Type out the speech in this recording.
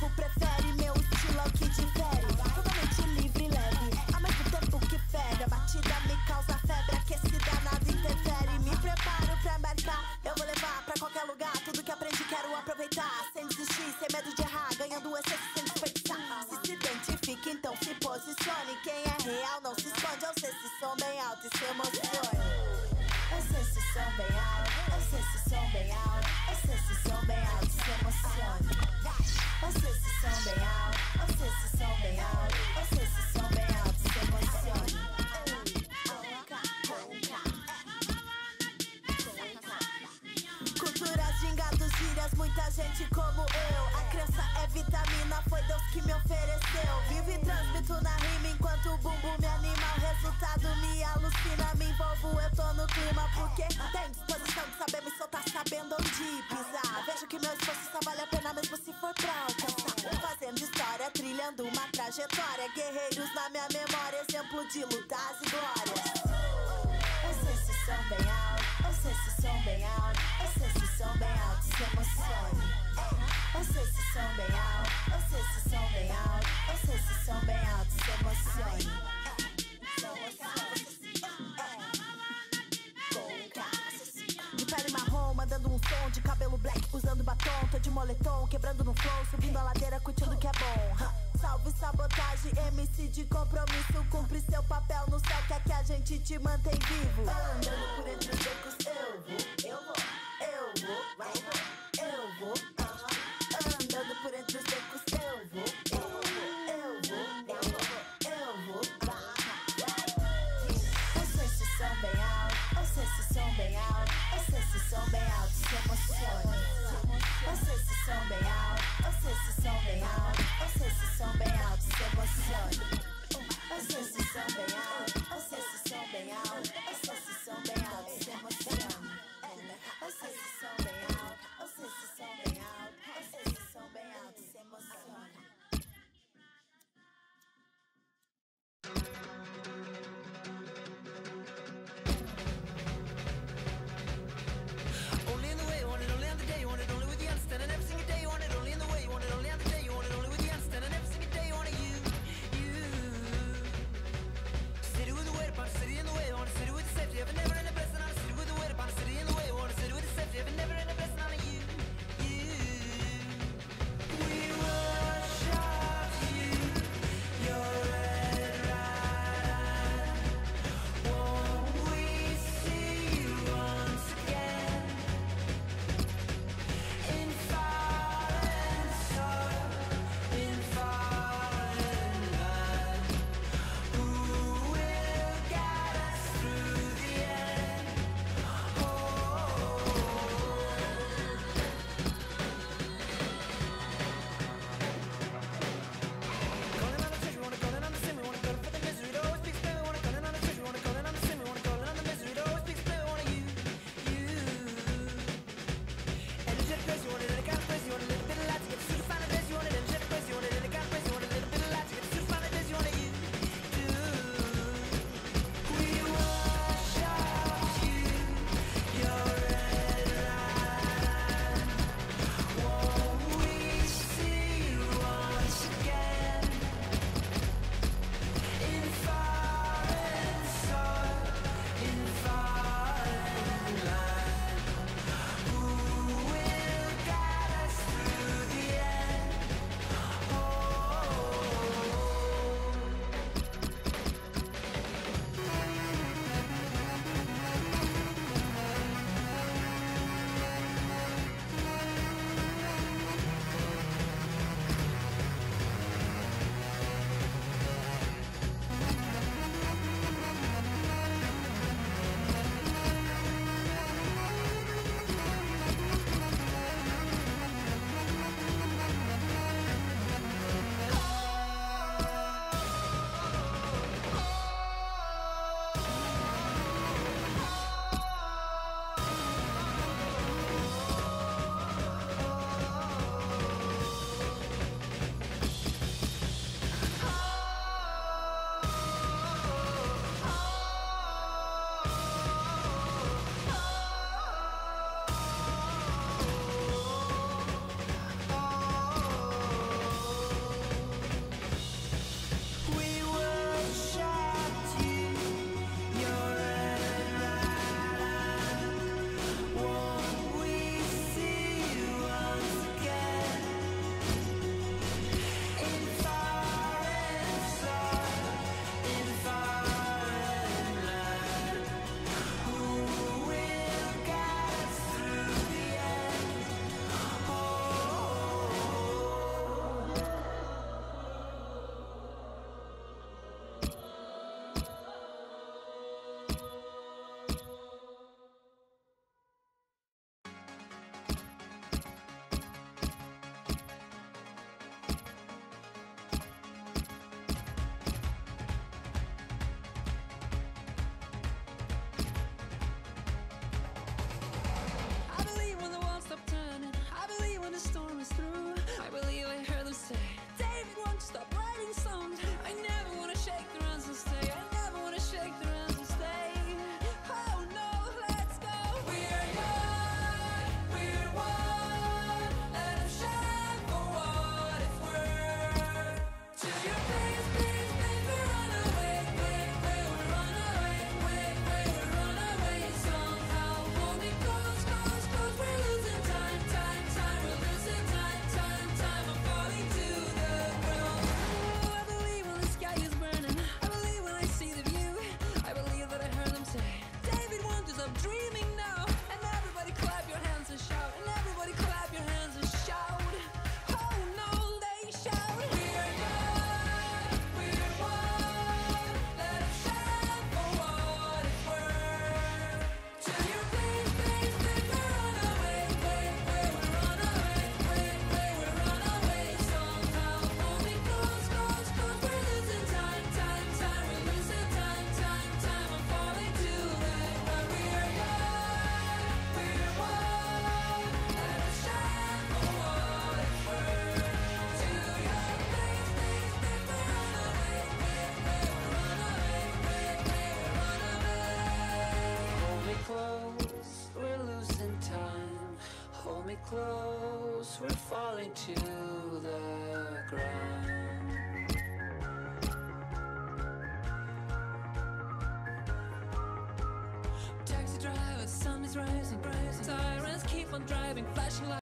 povo prefere bem alto, se som bem alto se emocione. Culturas, gingados, gírias, muita gente como eu. A criança é vitamina, foi Deus que me ofereceu. Vivo e transmito na rima enquanto o bumbum me anima. O resultado me alucina, me envolvo, eu tô no clima. Porque tem disposição de saber me soltar, sabendo onde pisar. Vejo que meu esforço Fazendo história, trilhando uma trajetória. Guerreiros na minha memória, exemplo de lutas e glórias. Eu sei se som bem alto, sei se som bem alto, sei se som bem alto, se emocione. Sei se som bem alto, sei se som bem alto, sei se som bem alto, se emocione. Cabelo black, usando batom, tô de moletom, quebrando no flow, subindo a ladeira, curtindo que é bom. Salve sabotagem, MC de compromisso, cumpre seu papel no quer que a gente te mantém vivo. Andando por entre os becos, eu vou, eu vou, eu vou, vai, eu we're falling to the ground. Taxi driver, sun is rising, rising. Sirens keep on driving, flashing lights.